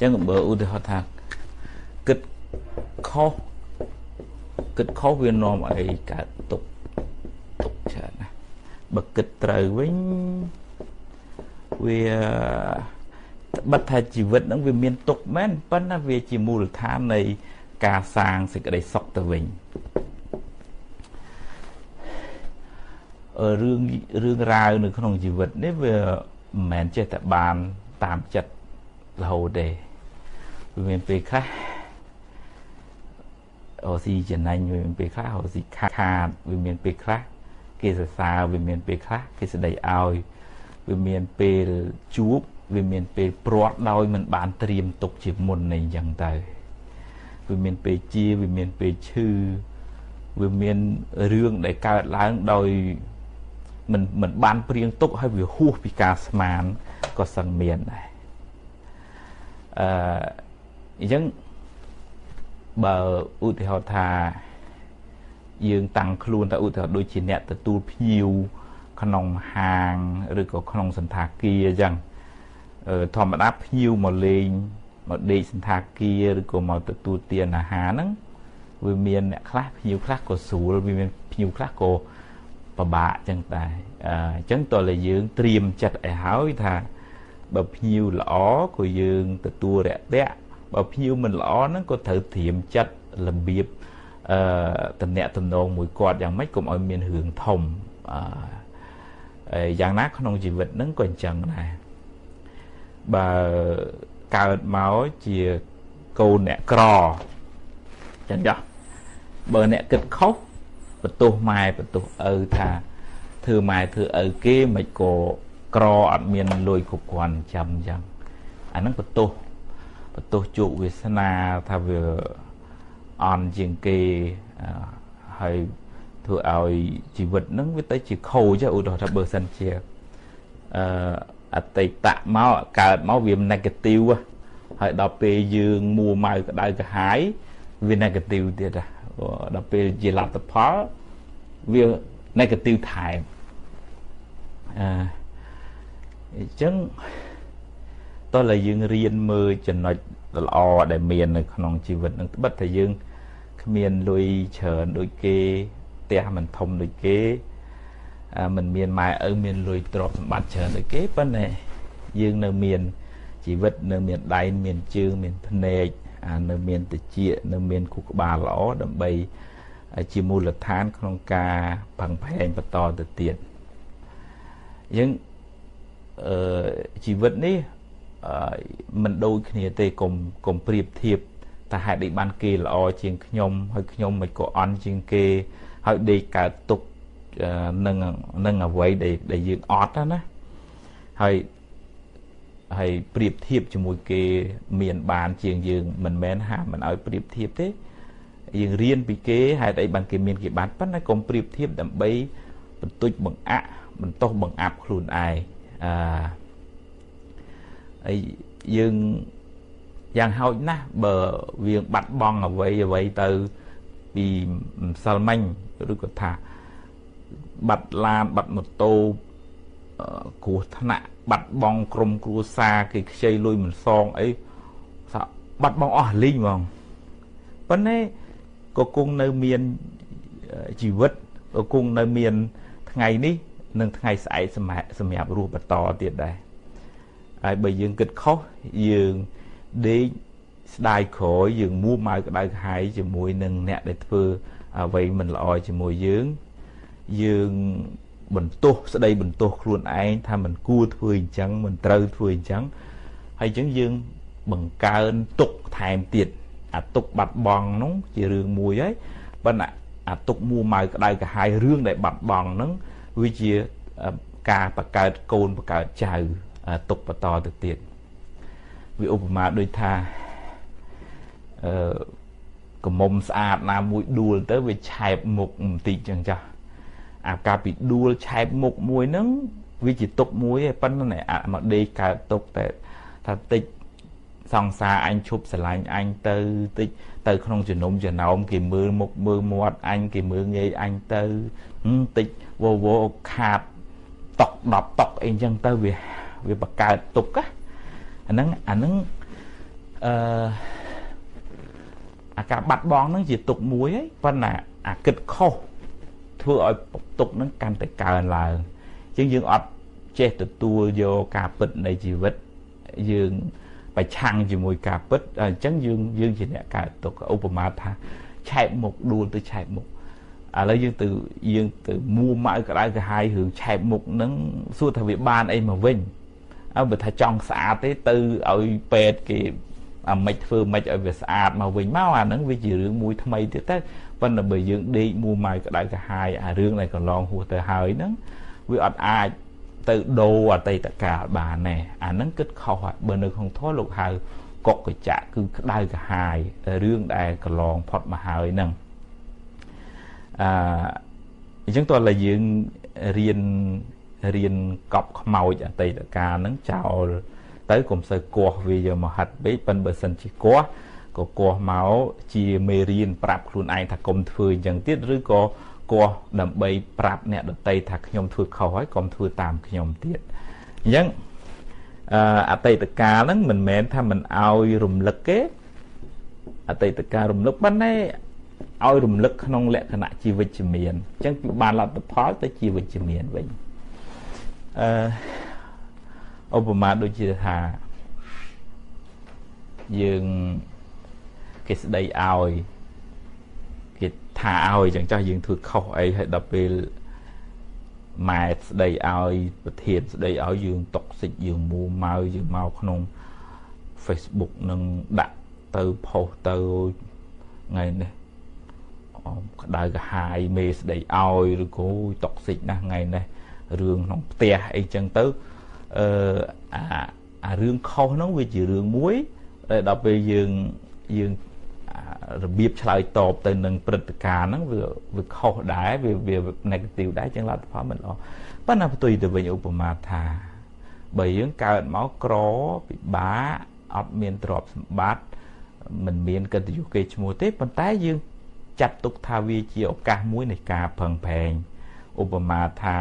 ចឹងបើឧទាហរណ៍ថាគិតខុសគិតខុសវានាំអីកើតទុកទុកច្រើនណាបើគិតត្រូវវិញវាបិទថាជីវិតហ្នឹងវាមានទុកមែនប៉ុន្តែវាជាមូលដ្ឋាននៃការសាងសេចក្តីសុខទៅវិញរឿងរឿងរ៉ាវនៅក្នុងជីវិតនេះវាមិនមែនចេះតែបានតាមចិត្ត រហូតទេវាមានពេលខ្លះអូស៊ីចំណេញវាមានពេលខ្លះអូស៊ីខាតខាតវាមានពេលខ្លះគេសរសើរវាមានពេលខ្លះគេស្ដីឲ្យវាមានពេលជួបវាមានពេលព្រាត់ដោយមិនបានត្រៀមទុកជាមុននេះអញ្ចឹងទៅវាមានពេលជាវាមានពេលឈឺវាមានរឿងដែលកើតឡើងដោយមិនមិនបានព្រៀងទុកហើយវាហួសពីការស្មានក៏សឹងមានដែរ អឺអញ្ចឹងបើឧទាហរណ៍ថាយើងតាំងខ្លួនទៅឧទាហរណ៍ដូចជាអ្នកទទួលភ្ញៀវក្នុងហាងឬក៏ក្នុងសន្តាគារអញ្ចឹងធម្មតាភ្ញៀវមកលេងមកដេកសន្តាគារឬក៏មកទទួលទានអាហារហ្នឹងវាមានអ្នកខ្លះភ្ញៀវខ្លះក៏ស្រួលវាមានភ្ញៀវខ្លះក៏ពិបាកចឹងដែរអញ្ចឹងតើយើងត្រៀមចិត្តឲ្យហើយថា បើភ្ញៀវល្អក៏យើងទទួលរយៈបើភ្ញៀវមិនល្អហ្នឹងក៏ត្រូវត្រៀមចិត្តរបៀបអឺតំណាក់តំណងមួយគាត់យ៉ាងម៉េចកុំឲ្យមានរឿងធំអឺយ៉ាងណាក្នុងជីវិតហ្នឹងក៏អញ្ចឹងដែរបើកើតមកជាកូនអ្នកក្រចឹងចុះបើអ្នកគិតខុសបន្ទោសម៉ែបន្ទោសឪថាធ្វើម៉ែធ្វើឪគេមិនក៏ ក្រអត់មានលុយគ្រប់គ្រាន់ចាំអញ្ចឹងអាហ្នឹងបន្ទោសបន្ទោសជោគវាសនាថាវាអន់ជាងគេហើយធ្វើឲ្យជីវិតហ្នឹងវាទៅជាខូចឧទាហរណ៍ថាបើសិនជាអឺអតីតមកកើតមកវា negative ហើយដល់ពេលយើងមួម៉ៅក្តៅក្រហាយវា negative ទៀតដល់ពេលជាលទ្ធផលវា negative ថែមអឺ អញ្ចឹងតោះតែយើងរៀនមើលចំណុចល្អដែលមាននៅក្នុងជីវិតនឹងត្បិតតែយើងគ្មានលុយច្រើនដូចគេផ្ទះមិនធំដូចគេមិនមានម៉ែឪមានលុយទ្រព្យសម្បត្តិច្រើនដូចគេប៉ុន្តែយើងនៅមានជីវិតនៅមានដៃមានជើងមានភ្នែកនៅមានតិចនៅមានគូក្បាលល្អដើម្បីជាមូលដ្ឋានក្នុងការផឹងផែងបន្តទៅទៀតយើងអឺ ជីវិតនេះមិនដូចគ្នាទេកុំកុំប្រៀបធៀបតែហេតុអីបានគេល្អជាងខ្ញុំហើយខ្ញុំមិនក៏អន់ជាងគេហើយដេកកើតទុកនឹងនឹងអ្វីដែលដែលយើងអត់ណាហើយហើយប្រៀបធៀបជាមួយគេមានបានជាងយើងមិនមែនហាមមិនឲ្យប្រៀបធៀបទេយើងរៀនពីគេហេតុអីបានគេមានគេបានប៉ុន្តែកុំប្រៀបធៀបដើម្បីបន្ទុចបង្អាក់បន្ទោសបង្អាប់ខ្លួនឯង អឺហើយយើងយ៉ាងហោចណាស់បើវាបាត់បង់អ្វីអ្វីទៅពីម្សិលមិញឬក៏ថាបាត់ឡានបាត់ម៉ូតូគ្រោះថ្នាក់បាត់បង់ក្រុមគ្រួសារគេខ្ចីលុយមិនសងអីបាត់បង់អស់លីងហ្មងប៉ុន្តែក៏គង់នៅមានជីវិតក៏គង់នៅមានថ្ងៃនេះ និងថ្ងៃស្អែកសម្រាប់រស់បន្តទៀតដែរហើយបើយើងគិតខុសយើងដេកស្ដាយក្រោយយើងមួម៉ៅក្តៅក្រហាយជាមួយនឹងអ្នកដែលធ្វើអ្វីមិនល្អជាមួយយើងយើងបន្ទោសស្ដីបន្ទោសខ្លួនឯងថាមិនគួរធ្វើអញ្ចឹងមិនត្រូវធ្វើអញ្ចឹងហើយអញ្ចឹងយើងបង្កើនទុកថែមទៀតអាទុកបាត់បង់នោះជារឿងមួយហើយប៉ុន្តែអាទុកមួម៉ៅក្តៅក្រហាយរឿងដែលបាត់បង់ហ្នឹង វាជាការបង្កើតកូនបង្កើតចៅទុកបន្តទៅទៀតវាឧបមាដូចថាអឺកមុំស្អាតណាមួយដួលទៅវាឆែបមុខបន្តិចចឹងចាស់អាការពីដួលឆែបមុខមួយហ្នឹងវាជាទុកមួយឯប៉ុន្តែអាមកដេកកើតទុកតែថាតិច សង្សារអញឈប់ស្រឡាញ់អញទៅតិចទៅក្នុងជំនុំចំណោមគេមើលមុខមើលមាត់អញគេមើលងាយអញទៅតិចវវខាតតុក10តុកអីចឹងទៅវាវាបកើតទុកណាអាហ្នឹងអាហ្នឹងអឺអាការបាត់បង់ហ្នឹងជាទុកមួយហើយប៉ុន្តែអាគិតខុសធ្វើឲ្យទុកហ្នឹងកាន់តែកើនឡើងជាងយើងអត់ចេះទទួលយកការពិតនៃជីវិតយើង ប្រឆាំងជាមួយការពិតអញ្ចឹងយើងយើងជាអ្នកកើតទុកឧបមាថាឆែកមុខដួលទៅឆែកមុខឥឡូវយើងទៅយើងទៅមួម៉ៅក្តៅក្រហាយរឿងឆែបមុខហ្នឹងសួរថាវាបានអីមកវិញអើបើថាចង់ស្អាតទេទៅឲ្យពេទ្យគេអាមិនធ្វើមិនឲ្យវាស្អាតមកវិញមកអាហ្នឹងវាជារឿងមួយថ្មីទៀតទៅប៉ុន្តែបើយើងដេកមួម៉ៅក្តៅក្រហាយអារឿងដែលកន្លងហួសទៅហើយហ្នឹងវាអត់អាច ទៅដូរអតីតកាលបានទេអាហ្នឹងគិតខុសហើយបើនៅក្នុងធម៌លោកហៅកុកកចៈគឺក្តៅក្រហាយរឿងដែលកន្លងផុតមកហើយហ្នឹងអឺអញ្ចឹងតើឡើយយើងរៀនរៀនកប់ខ្មោចអតីតកាលហ្នឹងចោលទៅកុំសូវគាស់វាយកមកហាត់ពេកប៉ិនបើសិនជាគាស់ក៏គាស់មកជាមេរៀនប្រាប់ខ្លួនឯងថាកុំធ្វើអញ្ចឹងទៀតឬក៏ គាស់ដើម្បីប្រាប់អ្នកដតីថាខ្ញុំធ្វើខុសហើយកុំធ្វើតាមខ្ញុំទៀតអញ្ចឹងអតីតកាលហ្នឹងមិនមែនថាមិនអោយរំលឹកទេអតីតកាលរំលឹកប៉ុន្តែឲ្យរំលឹកក្នុងលក្ខណៈជាវិជ្ជមានអញ្ចឹងគឺបានលទ្ធផលទៅជាវិជ្ជមានវិញអឺឧបមាដូចជាថាយើងគេស្ដីឲ្យគេ ថាឲ្យអញ្ចឹងចាស់យើងធ្វើខុសអីហើយដល់ពេលម៉ែស្ដីឲ្យប្រធានស្ដីឲ្យយើងតុកសិចយើងមួម៉ៅយើងមកក្នុង Facebook នឹងដាក់ទៅផុសទៅថ្ងៃនេះក្តៅក្រហាយមេស្ដីឲ្យឬក៏តុកសិចណាស់ថ្ងៃនេះរឿងក្នុងផ្ទះអីចឹងទៅអឺអាអារឿងខុសហ្នឹងវាជារឿងមួយដែលដល់ពេលយើងយើង របៀបឆ្លើយតបទៅនឹងព្រឹត្តិការណ៍ហ្នឹងវាវាខុសដែរវាវា negative ដែរចឹងលទ្ធផលមិនល្អប៉ុន្តែផ្ទុយទៅវិញឧបមាថាបើយើងកើតមកក្រពិបាកអត់មានទ្រព្យសម្បត្តិមិនមានកិត្តិយសគេឈ្មោះទេប៉ុន្តែយើងចាត់ទុកថាវាជាឱកាសមួយនៃការផឹងផែងឧបមាថា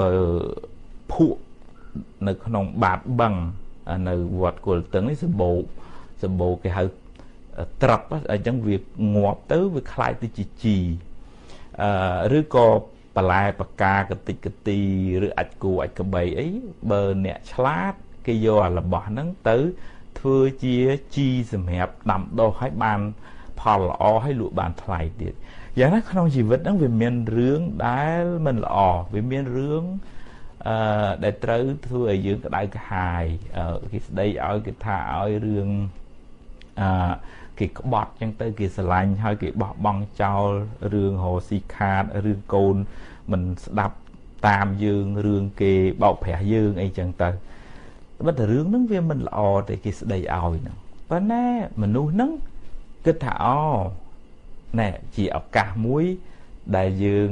បើភក់នៅក្នុងបាតបឹងនៅវត្តគុលតឹងនេះសម្បូរសម្បូរគេហៅ ត្រឹបអញ្ចឹងវាងាប់ទៅវាคล้ายទៅជាជីអឺឬក៏បន្លែបកាកតិចកទីឬអាចគូអាចកបីអីបើអ្នកឆ្លាតគេយកអារបស់ហ្នឹងទៅធ្វើជាជីសម្រាប់ដាំដុះឲ្យបានផលល្អហើយលក់បានថ្លៃទៀតយ៉ាងណាក្នុងជីវិតហ្នឹងវាមានរឿងដែលមិនល្អវាមានរឿងអឺដែលត្រូវធ្វើឲ្យយើងក្តៅក្រហាយគេស្ដីឲ្យគេថាឲ្យរឿងអឺ គេក្បត់ចឹងទៅគេស្រឡាញ់ហើយគេបោះបង់ចោលរឿងរស៊ីខាតរឿងកូនមិនស្ដាប់តាមយើងរឿងគេបោកប្រាស់យើងអីចឹងទៅបើតែរឿងហ្នឹងវាមិនល្អទេគេស្ដីឲ្យហ្នឹងប៉ុន្តែមនុស្សហ្នឹងគិតថាអូណែជាឱកាសមួយដែលយើង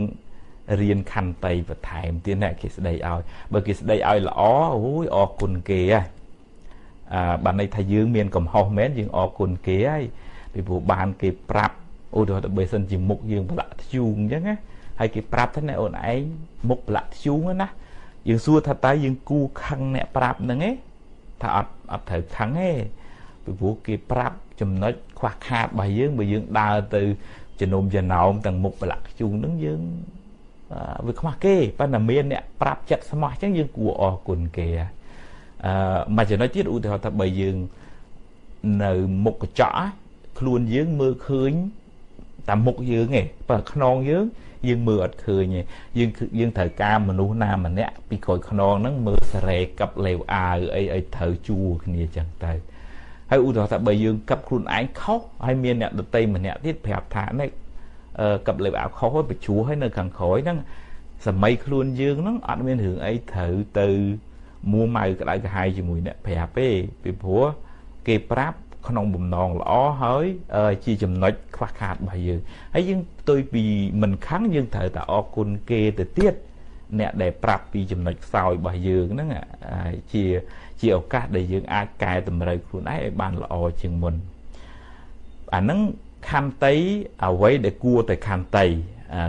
រៀនខន្តីបន្ថែមទៀតណែគេស្ដីឲ្យបើគេស្ដីឲ្យល្អអូយអរគុណគេហ៎អឺ បានន័យថាយើងមានកំហុសមែនយើងអរគុណគេហើយពីព្រោះបានគេប្រាប់ឧទាហរណ៍ទៅបើសិនជាមុខយើងប្រឡាក់ធ្យូងអញ្ចឹងណាហើយគេប្រាប់ថាណែអូនឯងមុខប្រឡាក់ធ្យូងណាយើងសួរថាតើយើងគូខឹងអ្នកប្រាប់ហ្នឹងឯងថាអត់អត់ត្រូវខឹងទេពីព្រោះគេប្រាប់ចំណុចខ្វះខាតរបស់យើងបើយើងដើរទៅជំនុំចំណោមទាំងមុខប្រឡាក់ខ្ជូងហ្នឹងយើងវាខ្មាស់គេប៉ុន្តែមានអ្នកប្រាប់ចិត្តស្មោះអញ្ចឹងយើងគួរអរគុណគេ អឺមួយចំណុចទៀតឧទាហរណ៍ថាបើយើងនៅមុខកញ្ចក់ខ្លួនយើងមើលឃើញតាមមុខយើងឯងបើខ្នងយើងយើងមើលអត់ឃើញទេយើងយើងត្រូវការមនុស្សណាម្នាក់ពីក្រោយខ្នងហ្នឹងមើលសារ៉េកັບលេវអាវអីឲ្យត្រូវជួគ្នាចឹងទៅហើយឧទាហរណ៍ថាបើយើងកັບខ្លួនឯងខុសហើយមានអ្នកដតីម្នាក់ទៀតប្រាប់ថានេះកັບលេបអាវខុសហើយបញ្ជួហើយនៅខាងក្រោយហ្នឹងសម័យខ្លួនយើងហ្នឹងអត់មានរឿងអីត្រូវទៅ មួម៉ៅក្តៅក្រហាយជាមួយអ្នកប្រាប់ទេពីព្រោះគេប្រាប់ក្នុងបំណងល្អហើយជាចំណុចខ្វះខាតរបស់យើងហើយយើងផ្ទុយពីមិនខឹងយើងត្រូវតែអរគុណគេទៅទៀតអ្នកដែលប្រាប់ពីចំណុចខ្សោយរបស់យើងហ្នឹងជាជាឱកាសដែលយើងអាចកែតម្រូវខ្លួនឯងឲ្យបានល្អជាងមុនអាហ្នឹងខន្តីអ្វីដែលគួរតែខន្តី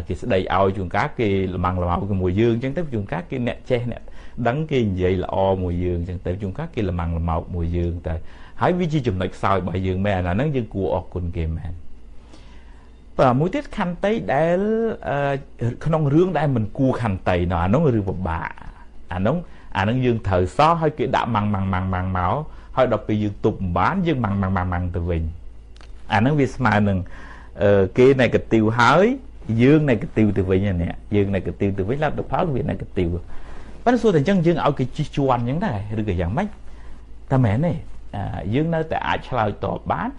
គេស្ដីឲ្យជួនកាលគេលំងលមៅជាមួយយើងអញ្ចឹងទៅជួនកាលគេអ្នកចេះអ្នក ដឹងគេនិយាយល្អមួយយើងអញ្ចឹងទៅជួនកាលគេលម៉ាំងលម៉ោកមួយយើងទៅហើយវាជាចំណុចខ្សោយរបស់យើងមែនអាហ្នឹងយើងគួរអរគុណគេមែនបាទមួយទៀតខន្តីដែលក្នុងរឿងដែលមិនគួរខន្តីនោះអានោះរឿងពិបាកអានោះអានឹងយើងត្រូវសោះឲ្យគេដាក់ម៉ាំងម៉ាំងម៉ាំងម៉ាំងមកហើយដល់ពេលយើងទប់មិនបានយើងម៉ាំងម៉ាំងម៉ាំងម៉ាំងទៅវិញអានឹងវាស្មើនឹងគេ negative ហើយយើង negative ទៅវិញនេះយើង negative ទៅវិញលទ្ធផលវា negative ប៉ុន្តែសួរតែអញ្ចឹងយើងឲ្យគេជិះជាន់អញ្ចឹងដែរឬក៏យ៉ាងម៉េចតែមែនទេយើងនៅតែអាចឆ្លើយតបបាន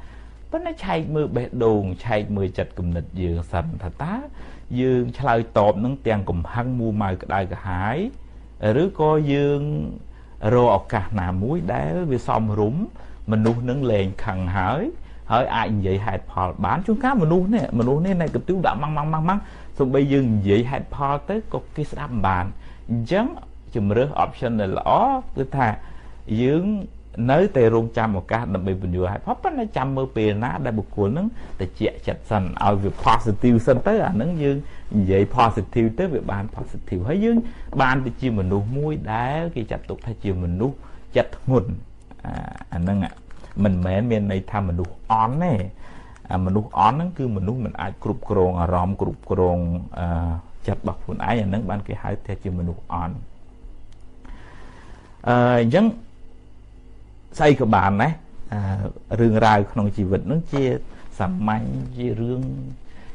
ប៉ុន្តែឆែកមើលបេះដូងឆែកមើលចិត្តគំនិតយើងសិនថាតើយើងឆ្លើយតបនឹងទាំងកំហឹងមួម៉ៅក្តៅក្រហាយឬក៏យើងរកឱកាសណាមួយដែលវាសមរម្យមនុស្សនឹងលែងខឹងហើយហើយអាចនិយាយហេតុផលបានជួនកាលមនុស្សនេះមនុស្សនេះនៅកន្ទិវដាក់ម៉ាំងម៉ាំងម៉ាំងម៉ាំងសូម្បីយើងនិយាយហេតុផលទៅក៏គេស្ដាប់មិនបានអញ្ចឹង ជំរើស option ដែលល្អគឺថាយើងនៅតែរងចាំឱកាសដើម្បីពន្យល់ឲ្យផលប៉ុន្តែចាំមើលពេលណាដែលបុគ្គលនឹងតិចចិត្តសិនឲ្យវា positive សិនទៅអានឹងយើងនិយាយ positive ទៅវាបាន positive ហើយយើង បានទៅជាមនុស្សមួយដែលគេចាត់ទុកថាជាមនុស្សចិត្តធ្ងន់អានឹងមិនមែនមានន័យថាមនុស្សអន់ទេមនុស្សអន់ហ្នឹងគឺមនុស្សមិនអាចគ្រប់គ្រងអារម្មណ៍គ្រប់គ្រងចិត្តរបស់ខ្លួនឯងអានឹងបានគេហៅថាជាមនុស្សអន់ អឺអញ្ចឹងស្អីក៏បានដែររឿងរ៉ាវក្នុងជីវិតនឹងជាសាមញ្ញជារឿង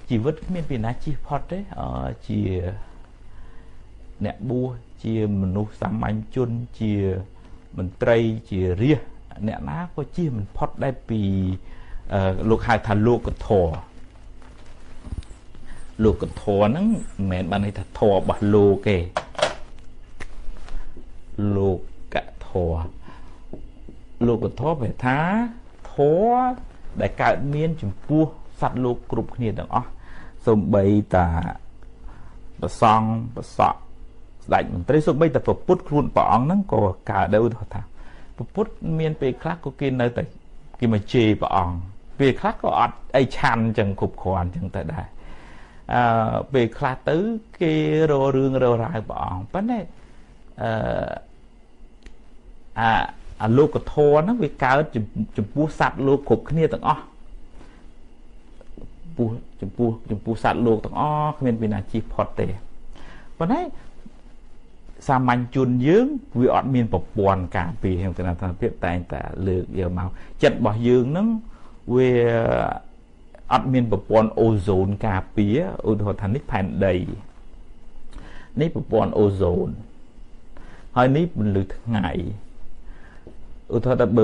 ជីវិតគ្មានពីណាជិះផុតទេជាអ្នកបួសជាមនុស្សសាមញ្ញជនជាមន្ត្រីជារាជអ្នកណាក៏ជិះមិនផុតដែរពីលោកហៅថាលោកធរលោកធរហ្នឹងមិនមែនបានន័យថាធររបស់លោកទេលោក ធរលោកធម៌ប្រថាធម៌ដែលកើតមានចំពោះសត្វលោកគ្រប់គ្នាទាំងអស់សំបីតាប្រសង់ប្រសក់ស្ដេចមន្ត្រីសំបីតាប្រពុតខ្លួនព្រះអង្គហ្នឹងក៏កើតដែរថាប្រពុតមានពេលខ្លះក៏គេនៅតែគេមកជេរព្រះអង្គពេលខ្លះក៏អត់អីឆាន់ចឹងគ្រប់គ្រាន់ចឹងទៅដែរអឺពេលខ្លះទៅគេរករឿងរករាវព្រះអង្គប៉ុន្តែអឺ អាអាលោកធរហ្នឹងវាកើតចំពោះសត្វលោកគ្រប់គ្នាទាំងអស់ពោះចំពោះចំពោះសត្វលោកទាំងអស់គ្មានពីណាជិះផុតទេប៉ុន្តែសាមញ្ញជនយើងវាអត់មានប្រព័ន្ធការពារហេតុថាភាពតែងតែលើកយកមកចិត្តរបស់យើងហ្នឹងវាអត់មានប្រព័ន្ធអូហ្សូនការពារឧទាហរណ៍ថានេះផែនដីនេះប្រព័ន្ធអូហ្សូនហើយនេះពន្លឺថ្ងៃ ឧទាហរណ៍ថាបើ